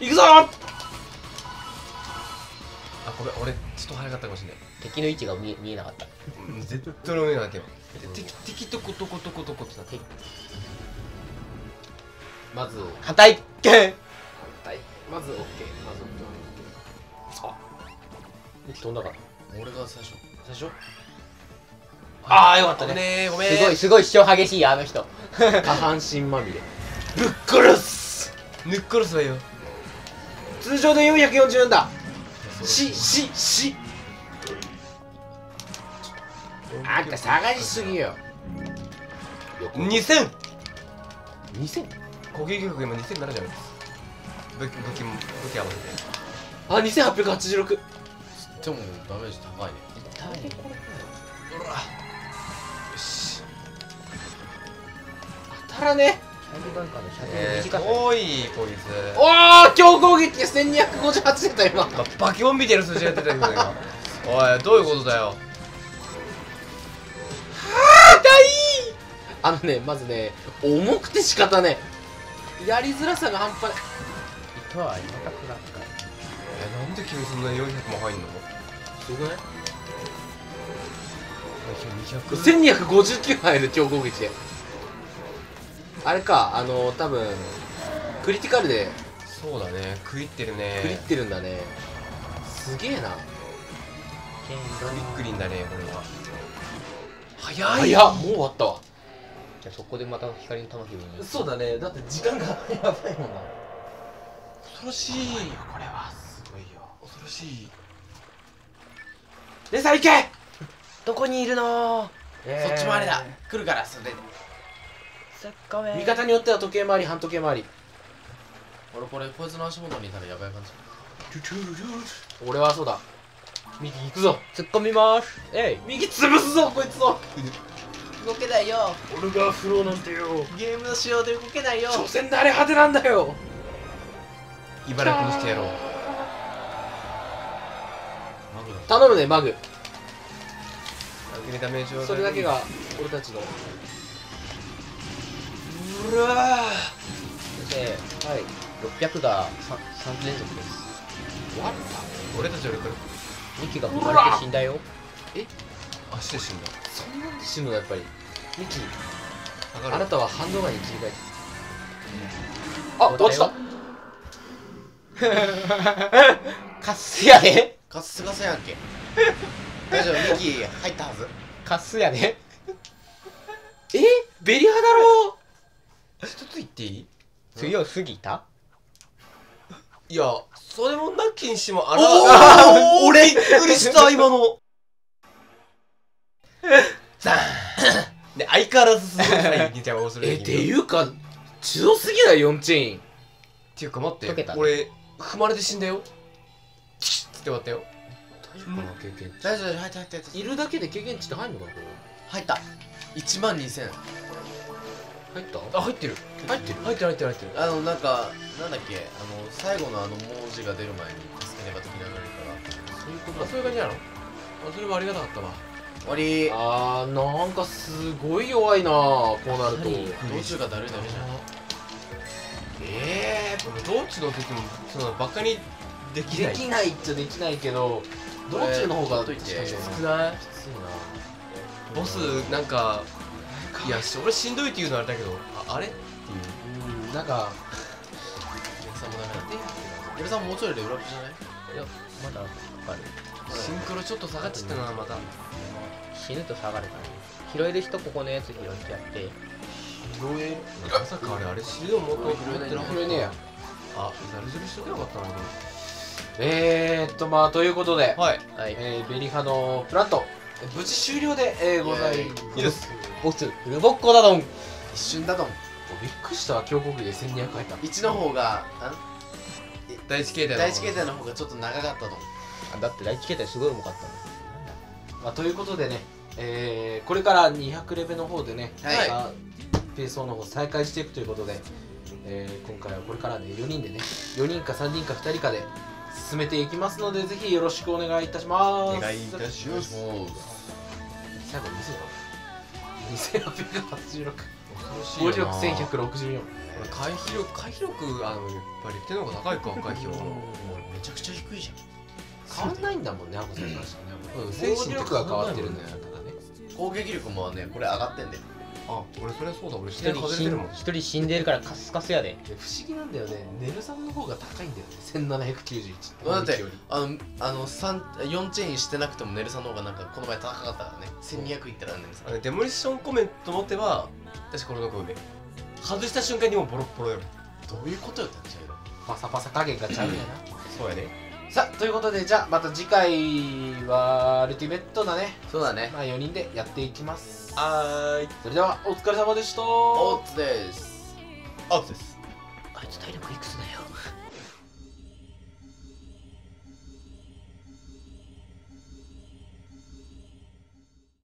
いくぞ！あごめん俺ちょっと早かったかもしれない。敵の位置が見え見えなかった。うん絶対の目がなきゃ敵敵とことことことことなって。まず反対はい。まず OK まず OK あ。飛んだか俺が最初。最初？ああよかったね。ねごめん。すごいすごい主張激しいあの人。下半身まみれ。ぶっ殺す！ぬっ殺すわよ通常で440円だ。ししし。あんた下がりすぎよ。2000 2000攻撃力今2000になるじゃないです。か武器武器も武器合わせて。あ2886でもダメージ高いね。よし当たらねシャイルバンカーの射程のえ遠いこいつ。おお強攻撃1258出た今。まバケモン見てる数字やってたけど今。おいどういうことだよ。あのねまずね重くて仕方ねやりづらさが半端ない。糸は今たくなったえなんで君そんな400も入んの？すごい？200 1259入る強攻撃であれかあの多分クリティカルで。そうだね食いってるね。クリってるんだね。すげえな。剣びっくりんだねこれは。早早っもう終わったわ。じゃあそこでまた光の玉ひに。そうだねだって時間が やばいもんな。恐ろしい。これはすごいよ恐ろしい。レサ行け。どこにいるのそっちもあれだ。来るからそれで味方によっては時計回り半時計回り。俺これこいつの足元にいたらやばい感じ。俺はそうだ。右行くぞ。突っ込みます。えい。右潰すぞこいつを。動けないよ。俺がフローなんてよ。ゲームの仕様で動けないよ。所詮慣れ果てなんだよ。茨城にしてやろう。マグだ。頼むねマグ。逆にダメージをそれだけが俺たちのうわそしてはい600が 3, 3連続です。俺たちよりこれミキが踏まれて死んだよ。足で死んだ。そんなんで死ぬのやっぱり。ミキあなたはハンドガンに切り替えて。あ落ちた。カスやでカスガセやんけ。大丈夫ミキ入ったはず。カスやでえ？ベリハだろ一つ言っていい？強すぎた？いやそれもなきにしもあらおー！あ ー俺びっくりした今の。ザーン。で相変わらずすごい最近ちゃんをするえっていうか強すぎない？4チェーンっていうか待ってね。俺踏まれて死んだよ。チッつって終わったよ。大丈夫かな？経験大丈夫大丈夫入った入った入ったいるだけで経験値って入んのかな？これ。入った。1万2000入った？あ入ってる。入ってる？入ってる入ってる入ってる。あのなんかなんだっけ？あの最後のあの文字が出る前に助けねば的なのがら。そういうことあそういう感じなの？あそれはありがたかったわ。終わり。あーなんかすごい弱いなこうなると。道中がだるいだけじゃん。えでもどっちの時もそのバカにできー、ない？できないっちゃできないけど道中の方がこれ確かにきつい少ないな。ボスなんかいやし俺しんどいっていうのはあれだけどああれ？っていう。うんなんかエルさんもダメだって。エルさんもうちょいレベルアップじゃない？いやまだかかるシンクロちょっと下がっちゃったなまた。死ぬと下がるからね。拾える人ここのやつ拾ってやって。拾える？まさかあれあれ死ぬのもっと拾えてな拾えねえやあざるずるしとけばよかったなえーっとまあということで、はい。はい。えー、ベリハのプラット無事終了で、えー、ございます。ボスフルボッコだどん一瞬だと思う。びっくりしたわ強国で1200入った。1の方があ第一形態の第一形態の方がちょっと長かったと思う。あだって第一形態すごい重かったのまあ、ということでね、えー、これから200レベの方でね、はい。ペースの方再開していくということで、えー、今回はこれからね4人でね4人か3人か2人かで進めていきます。のでぜひよろしくお願いいたします。お願いいたします最後見せた2886恐ろしいよな防御力1164俺回避力回避力あのやっぱり手の方が高いか回避力。もうめちゃくちゃ低いじゃん変わんないんだもんねアコさん確かねうん精神力が変わってるんだよただね。攻撃力もねこれ上がってんだよあ俺それそうだ。俺一視点人死ん外れてるもん。一人死んでるからカスカスやで。で不思議なんだよね。ネルさんの方が高いんだよね。1791だってあのあの三4チェーンしてなくてもネルさんの方がなんかこの前高かったからね。1200いったらネルさんデモリッションコメント持っては確か俺の声で。外した瞬間にもうボロッボロよ。どういうことよって話だけど。パサパサ加減がちゃうんやなそうやねさあということでじゃあまた次回はアルティメットだねそうだね。まあ4人でやっていきます。はーい。それではお疲れ様でした。オッツです。アウトです。あいつ体力いくつだよ